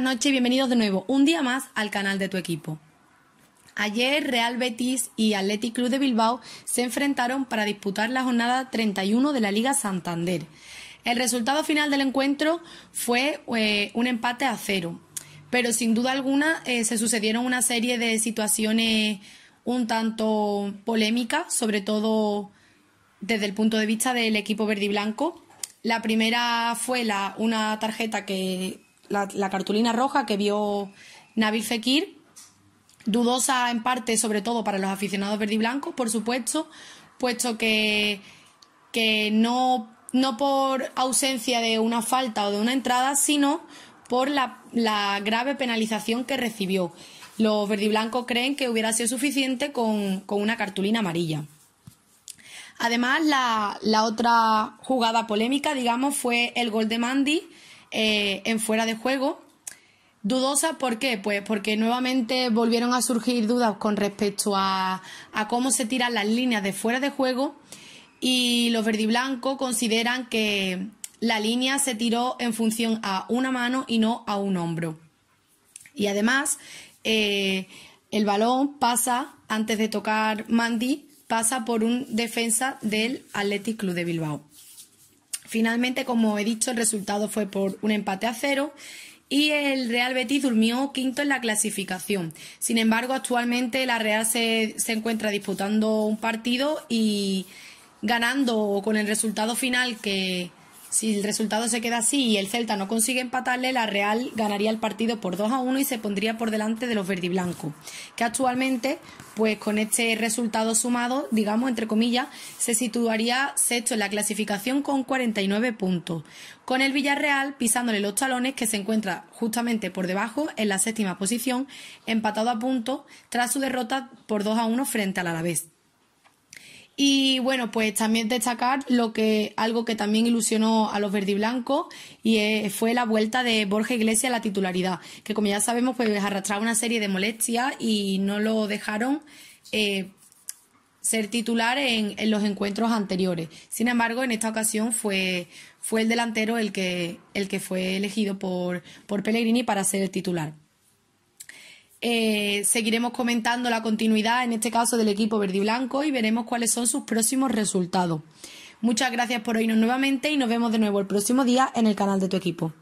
noches y bienvenidos de nuevo un día más al canal de tu equipo. Ayer Real Betis y Athletic Club de Bilbao se enfrentaron para disputar la jornada 31 de la Liga Santander. El resultado final del encuentro fue eh, un empate a cero, pero sin duda alguna eh, se sucedieron una serie de situaciones un tanto polémicas, sobre todo desde el punto de vista del equipo verde y blanco. La primera fue la, una tarjeta que la, cartulina roja que vio Nabil Fekir, dudosa en parte, sobre todo para los aficionados verde por supuesto, puesto que, que no, no por ausencia de una falta o de una entrada, sino por la, la grave penalización que recibió. Los verdiblancos creen que hubiera sido suficiente con, una cartulina amarilla. Además, la, la, otra jugada polémica, digamos, fue el gol de Mandy, eh, en fuera de juego. Dudosa, ¿por qué? Pues porque nuevamente volvieron a surgir dudas con respecto a, cómo se tiran las líneas de fuera de juego y los verdiblancos consideran que la línea se tiró en función a una mano y no a un hombro. Y además, eh, el balón pasa, antes de tocar Mandy, pasa por un defensa del Athletic Club de Bilbao. Finalmente, como he dicho, el resultado fue por un empate a cero y el Real Betis durmió quinto en la clasificación. Sin embargo, actualmente la Real se, se encuentra disputando un partido y ganando con el resultado final que, si el resultado se queda así y el Celta no consigue empatarle, la Real ganaría el partido por 2 a 1 y se pondría por delante de los verdiblancos, que actualmente, pues con este resultado sumado, digamos entre comillas, se situaría sexto en la clasificación con 49 puntos, con el Villarreal pisándole los talones que se encuentra justamente por debajo en la séptima posición, empatado a puntos tras su derrota por 2 a 1 frente al Alavés. Y bueno, pues también destacar lo que, algo que también ilusionó a los verdiblancos y fue la vuelta de Borja Iglesias a la titularidad, que como ya sabemos, pues arrastraba una serie de molestias y no lo dejaron eh, ser titular en, en, los encuentros anteriores. Sin embargo, en esta ocasión fue, fue el delantero el que, el que fue elegido por, por Pellegrini para ser el titular. Eh, seguiremos comentando la continuidad, en este caso del equipo verde y blanco, y veremos cuáles son sus próximos resultados. Muchas gracias por oírnos nuevamente y nos vemos de nuevo el próximo día en el canal de tu equipo.